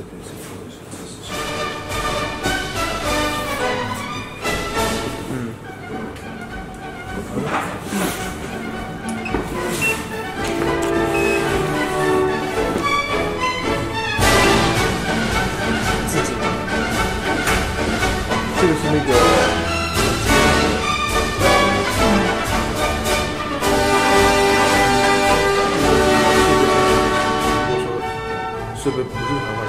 这辈的事。嗯，自己，这个是那个。是不是不是？